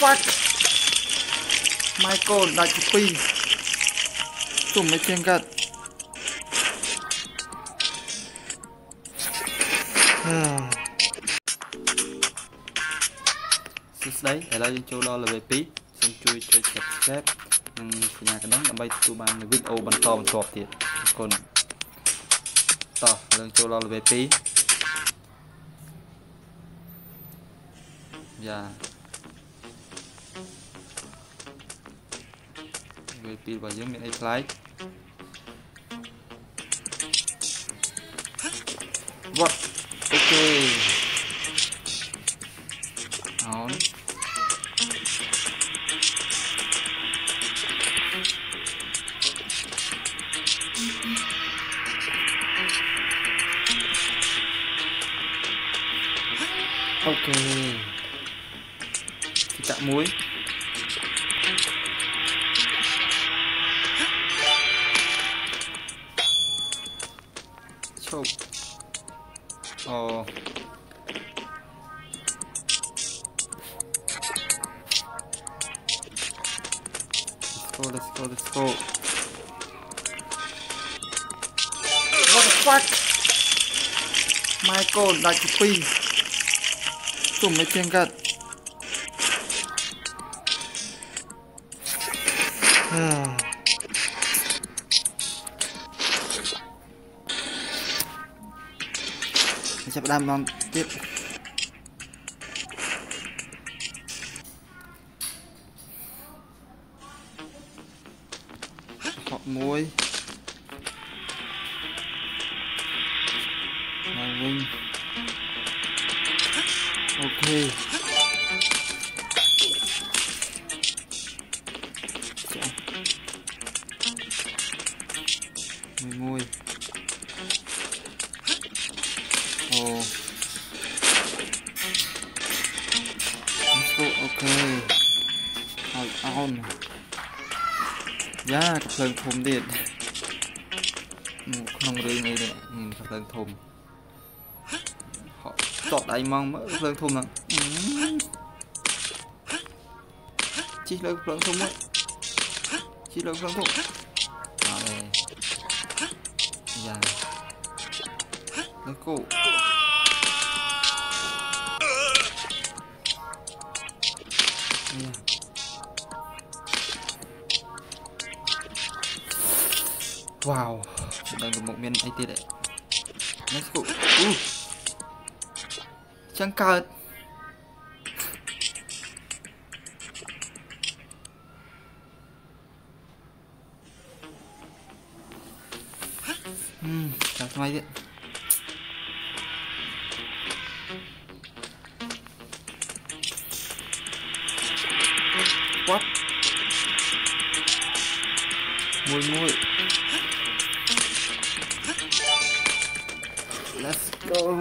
fuck ម៉ៃកូនដាច់ទី2ទុំមិនជាងកាត់អឺសួស្តីឥឡូវយើងចូលដល់ level 2សូមជួយចុច subscribe និងសញ្ញាកណ្ដឹងដើម្បីទទួលបានវីដេអូបន្តបន្ទាប់ទៀតអរគុណតោះយើងចូលដល់ level 2យ៉ា វាពីរបស់យើងមានអីប្លែក What អូខេអនអូខេទីតាក់មួយ soap. Oh. Uh, let's go, let's go, let's go. What the fuck? Michael god, like a please. So making god. Hmm. mình sẽ đam món tiếp. Họ muối. Mà ok. អោនយ៉ាកភ្លើងធំទៀតក្នុងរឿងអីនេះកភ្លើងធំហក់តតដៃមកមើលភ្លើងធំហ្នឹងជីលើភ្លើងធំមកជីលើភ្លើងធំអត់ទេយ៉ា Let's go វ៉ា Wow, chuyện đang được một miền AT đấy. Let's go. Uh. Chẳng card Hmm, ừ, chẳng may đấy What? Mùi mùi. Let's go.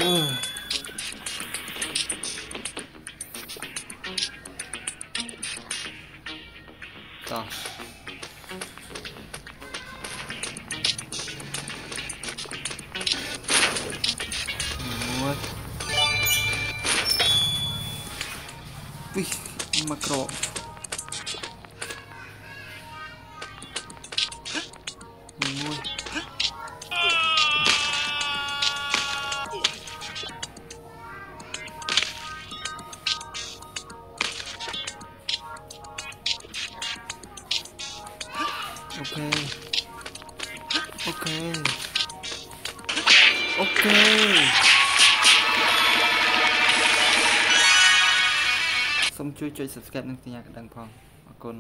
So. What? Wih, macro. អូខេអូខេអូខេសូមជួយចុច subscribe និងសញ្ញាកណ្ដឹងផងអរគុណ